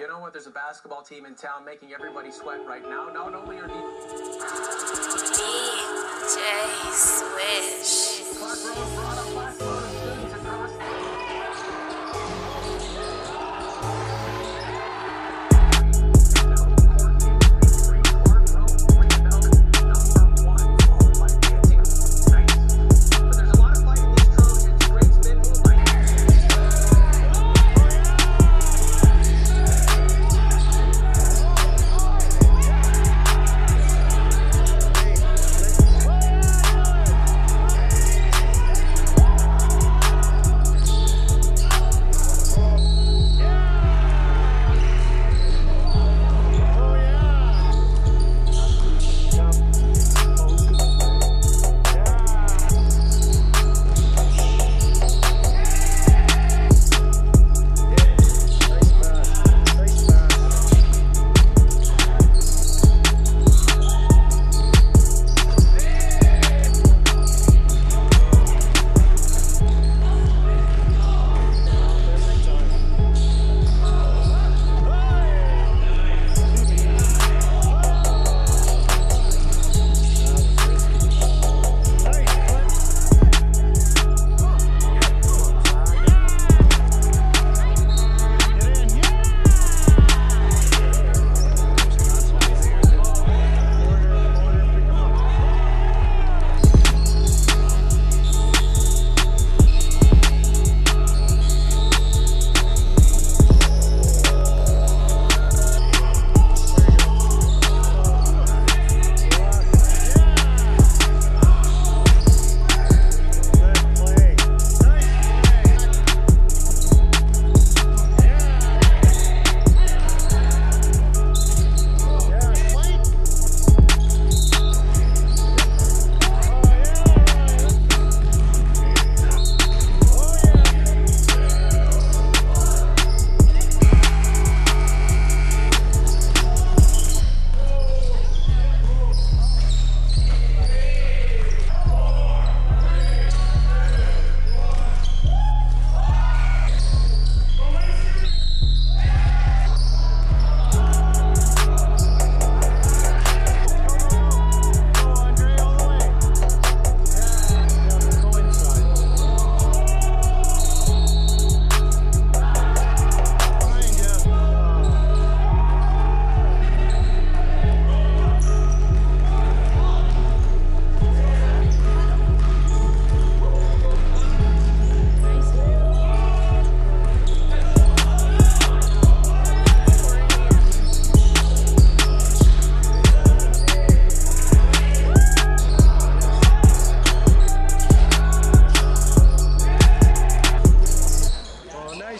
You know what? There's a basketball team in town making everybody sweat right now. Not only are. DJ Swish.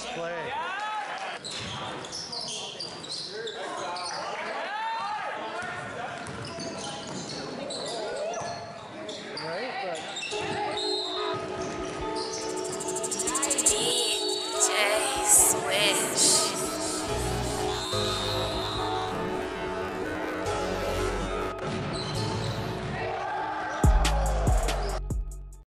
Nice play.